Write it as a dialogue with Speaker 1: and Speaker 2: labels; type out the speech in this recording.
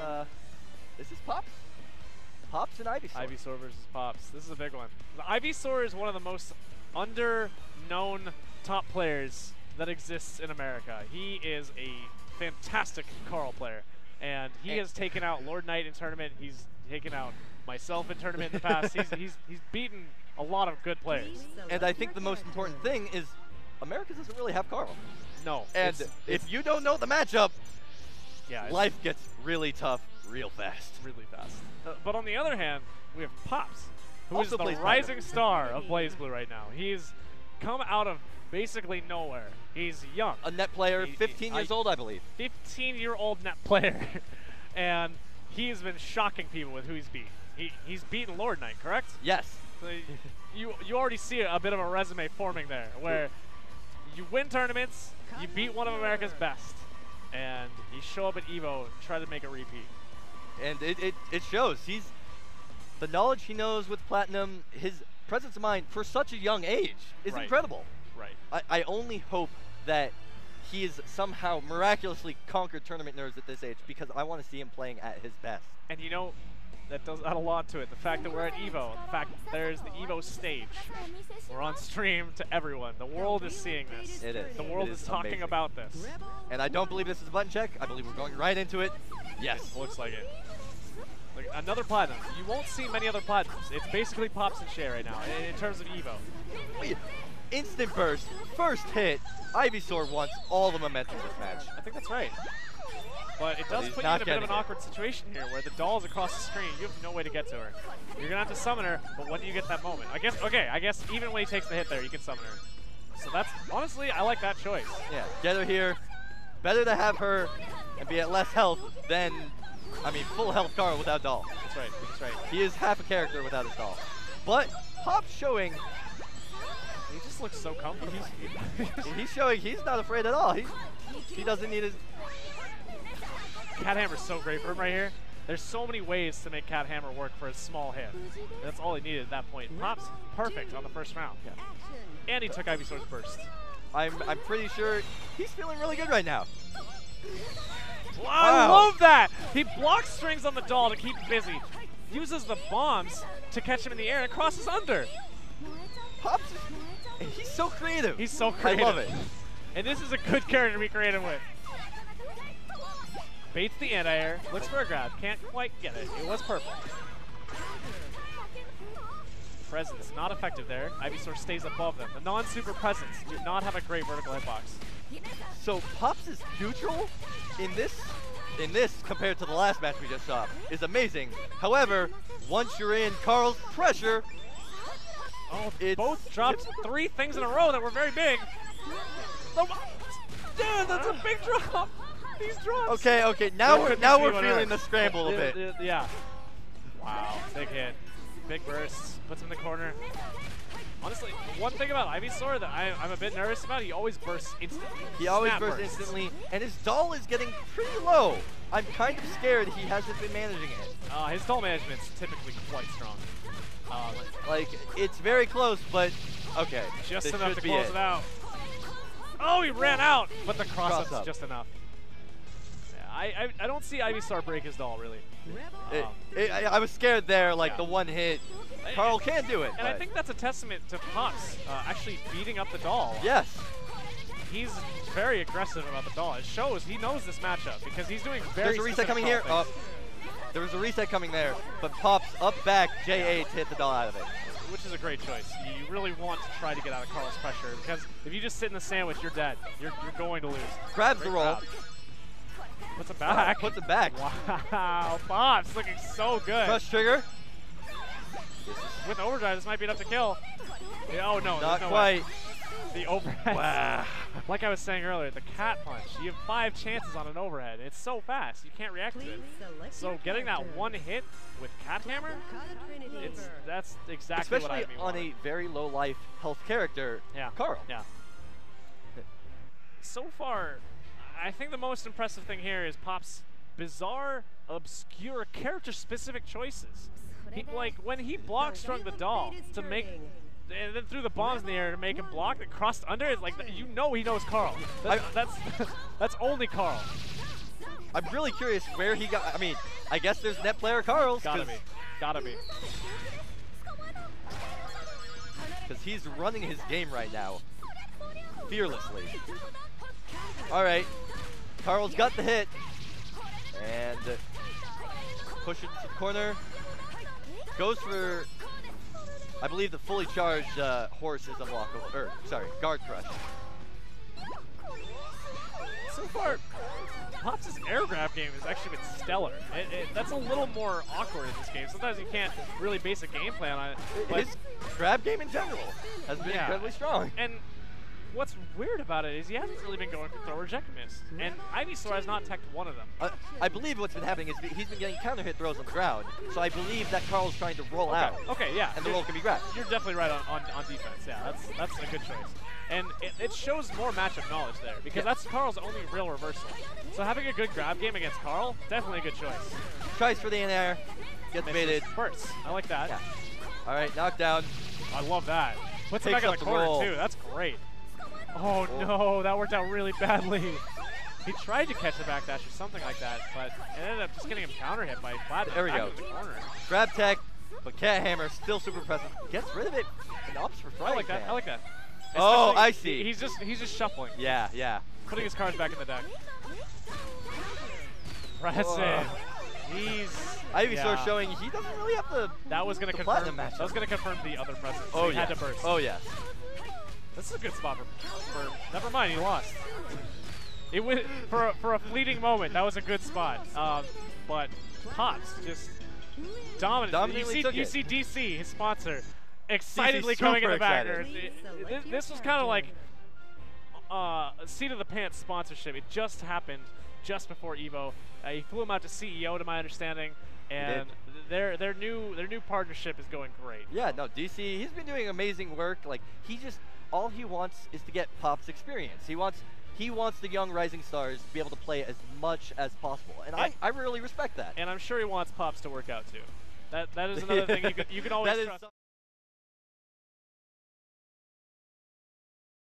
Speaker 1: Uh, this is Pops. Pops and Ivysaur.
Speaker 2: Ivysaur versus Pops. This is a big one. The Ivysaur is one of the most under-known top players that exists in America. He is a fantastic Carl player, and he
Speaker 1: And-
Speaker 2: has taken out Lord Knight in tournament. He's taken out myself in tournament in the past. he's, he's, he's beaten a lot of good players.
Speaker 1: And I think the most important thing is America doesn't really have Carl.
Speaker 2: No.
Speaker 1: And
Speaker 2: it's-
Speaker 1: if you don't know the matchup,
Speaker 2: yeah,
Speaker 1: life gets really tough real fast.
Speaker 2: really fast. Uh, but on the other hand, we have Pops, who is
Speaker 1: Also
Speaker 2: the rising
Speaker 1: Platinum.
Speaker 2: star of BlazBlue right now. He's come out of basically nowhere. He's young.
Speaker 1: A net player,
Speaker 2: He- he-
Speaker 1: 15 years
Speaker 2: I-
Speaker 1: old, I believe.
Speaker 2: 15 year old net player. and he's been shocking people with who he's beat. He, he's beaten Lord Knight, correct?
Speaker 1: Yes.
Speaker 2: So you, you already see a bit of a resume forming there where you win tournaments, you beat one of America's best, and you show up at EVO try to make a repeat.
Speaker 1: And it, it, it shows. He's the knowledge he knows with Platinum, his presence of mind for such a young age is
Speaker 2: Right.
Speaker 1: incredible.
Speaker 2: Right.
Speaker 1: I, I only hope that he is somehow miraculously conquered tournament nerves at this age because I want to see him playing at his best.
Speaker 2: And you know, that does add a lot to it. The fact that we're at EVO, the fact that there's the EVO stage. We're on stream to everyone. The world is seeing this.
Speaker 1: It is.
Speaker 2: The world
Speaker 1: It
Speaker 2: is
Speaker 1: is
Speaker 2: talking
Speaker 1: amazing.
Speaker 2: about this.
Speaker 1: And I don't believe this is a button check. I believe we're going right into it. Yes.
Speaker 2: Looks like it. Like another platinum. You won't see many other platinums. It's basically Pops and share right now in, in terms of EVO.
Speaker 1: Oh, Wait, Instant burst, first hit. Ivysaur wants all the momentum this match.
Speaker 2: I think that's right. But it does
Speaker 1: he's
Speaker 2: put you in a bit of an
Speaker 1: it.
Speaker 2: awkward situation here where the doll's across the screen. You have no way to get to her. You're going to have to summon her, but when do you get that moment? I guess, okay, I guess even when he takes the hit there, you can summon her. So that's, honestly, I like that choice.
Speaker 1: Yeah, get her here. Better to have her and be at less health than, I mean, full health Carl without doll.
Speaker 2: That's right, that's right.
Speaker 1: He is half a character without his doll. But Pop's showing,
Speaker 2: He just looks so comfortable.
Speaker 1: he's showing he's not afraid at all. He, he doesn't need his,
Speaker 2: Cat Hammer's so great for him right here. There's so many ways to make Cat Hammer work for a small hit. That's all he needed at that point. Pop's perfect on the first round. And he took Ivysaur's burst.
Speaker 1: I'm, I'm pretty sure he's feeling really good right now.
Speaker 2: I love that! He blocks strings on the doll to keep him busy. Uses the bombs to catch him in the air and crosses under.
Speaker 1: Pops, he's so creative.
Speaker 2: He's so creative.
Speaker 1: I
Speaker 2: creative.
Speaker 1: love it.
Speaker 2: And this is a good character to be creative with. Baits the anti-air, looks for a grab, can't quite get it. It was purple. Presence, not effective there. Ivysaur stays above them. The non-super presence do not have a great vertical hitbox.
Speaker 1: So Pops is neutral in this in this compared to the last match we just saw is amazing. However, once you're in Carl's pressure,
Speaker 2: Oh,
Speaker 1: It's-
Speaker 2: both dropped three things in a row that were very big. Oh, Dude, that's a big drop. These drops.
Speaker 1: okay, okay, now
Speaker 2: That
Speaker 1: we're now we're feeling the scramble a
Speaker 2: Yeah,
Speaker 1: bit.
Speaker 2: yeah, Yeah. Wow, big hit. Big burst. Puts him in the corner. Honestly, one thing about Ivysaur that I, I'm a bit nervous about, he always bursts instantly.
Speaker 1: He always bursts
Speaker 2: bursts.
Speaker 1: instantly, and his doll is getting pretty low. I'm kind of scared he hasn't been managing it.
Speaker 2: Uh, his doll management's typically quite strong. Um,
Speaker 1: Like, it's very close, but okay.
Speaker 2: just enough to close
Speaker 1: it.
Speaker 2: it. out. Oh, he ran out, but the cross,
Speaker 1: Cross up.
Speaker 2: just enough. Yeah, I, I I don't see Ivysaur break his doll really.
Speaker 1: It-
Speaker 2: Um,
Speaker 1: it- I, I was scared there, like
Speaker 2: Yeah.
Speaker 1: the one hit.
Speaker 2: I-
Speaker 1: Carl can do it.
Speaker 2: And I think that's a testament to Pops uh, actually beating up the doll.
Speaker 1: yes.
Speaker 2: He's very aggressive about the doll. It shows he knows this matchup because he's doing very
Speaker 1: There's a reset coming here. Oh, there was a reset coming there, but Pops up back J8 to hit the doll out of it.
Speaker 2: which is a great choice. You really want to try to get out of Carl's pressure because if you just sit in the sandwich, you're dead. You're, you're going to lose.
Speaker 1: Grabs the roll.
Speaker 2: grab. Puts it back.
Speaker 1: Puts it back.
Speaker 2: Wow, Pops looking so good.
Speaker 1: Crush trigger.
Speaker 2: With overdrive, this might be enough to kill. Yeah, oh no,
Speaker 1: Not
Speaker 2: no
Speaker 1: quite.
Speaker 2: Way. The overhead.
Speaker 1: Wow.
Speaker 2: Like I was saying earlier, the cat punch. You have five chances on an overhead. It's so fast, you can't react to it. So getting that one hit with cat hammer, it's that's exactly what
Speaker 1: Especially
Speaker 2: I
Speaker 1: on a very low life health character,
Speaker 2: yeah.
Speaker 1: Carl.
Speaker 2: Yeah. So far, I think the most impressive thing here is Pop's bizarre, obscure, character-specific choices. He, like when he block strung the doll to make and then threw the bombs in the air to make him block and crossed under. It's like you know he knows Carl. That's
Speaker 1: I-
Speaker 2: that's, that's only Carl.
Speaker 1: I'm really curious where he got. I mean, I guess there's net player Carl's.
Speaker 2: Gotta be, gotta be.
Speaker 1: Because he's running his game right now. Fearlessly. All right. Carl's got the hit. And uh, push it to the corner. Goes for, I believe the fully charged uh, horse is unlockable. Or, sorry, guard crush.
Speaker 2: So far, Pops' air grab game has actually been stellar. It, it, that's a little more awkward in this game. Sometimes you can't really base a game plan on it. But
Speaker 1: His grab game in general has been
Speaker 2: Yeah.
Speaker 1: incredibly strong.
Speaker 2: And what's weird about it is he hasn't really been going for throw reject miss. And Ivysaur has not teched one of them.
Speaker 1: Uh, I believe what's been happening is he's been getting counter hit throws on the ground. So I believe that Carl's trying to roll out.
Speaker 2: Okay, yeah.
Speaker 1: And the roll can be grabbed.
Speaker 2: You're definitely right on, on, on defense. Yeah, that's that's a good choice. And it, it shows more matchup knowledge there because
Speaker 1: Yeah.
Speaker 2: that's Carl's only real reversal. So having a good grab game against Carl, definitely a good choice.
Speaker 1: Tries for the in air. Gets
Speaker 2: Misses.
Speaker 1: baited.
Speaker 2: Bursts. I like that.
Speaker 1: Yeah. All right, knockdown.
Speaker 2: I love that. Puts it
Speaker 1: Takes
Speaker 2: back in the
Speaker 1: the
Speaker 2: corner
Speaker 1: roll.
Speaker 2: too. That's great. Oh,
Speaker 1: Oh.
Speaker 2: no, that worked out really badly. He tried to catch a backdash or something like that, but it ended up just getting him counter hit by Platinum.
Speaker 1: There we go.
Speaker 2: the corner.
Speaker 1: Grab tech, but Cat Hammer still super present. Gets rid of it and opts for
Speaker 2: I like that. I like that.
Speaker 1: Oh, I see.
Speaker 2: He's just he's just shuffling,
Speaker 1: Yeah, yeah.
Speaker 2: putting his cards back in the deck. Present.
Speaker 1: Ugh.
Speaker 2: He's
Speaker 1: Ivysaur
Speaker 2: yeah.
Speaker 1: showing he doesn't really have the.
Speaker 2: That was gonna
Speaker 1: the
Speaker 2: confirm. That was gonna confirm the other present. So
Speaker 1: Oh
Speaker 2: he
Speaker 1: yeah.
Speaker 2: had to burst.
Speaker 1: Oh yes.
Speaker 2: This is a good spot for, for never mind, he lost. It went for a, for a fleeting moment. That was a good spot. Um, but Pops just dominant.
Speaker 1: Dominantly
Speaker 2: you see, you
Speaker 1: it.
Speaker 2: see DC, his sponsor, excitedly coming in the back. It- it- this, this was kind of like uh, a seat of the pants sponsorship. It just happened just before Evo. Uh, he flew him out to CEO, to my understanding, and their their new their new partnership is going great.
Speaker 1: Yeah, no, DC, he's been doing amazing work. Like he just all he wants is to get Pop's experience. He wants he wants the young rising stars to be able to play as much as possible. And I,
Speaker 2: And-
Speaker 1: I really respect that.
Speaker 2: And I'm sure he wants Pops to work out too. That that is another thing you can you can always trust.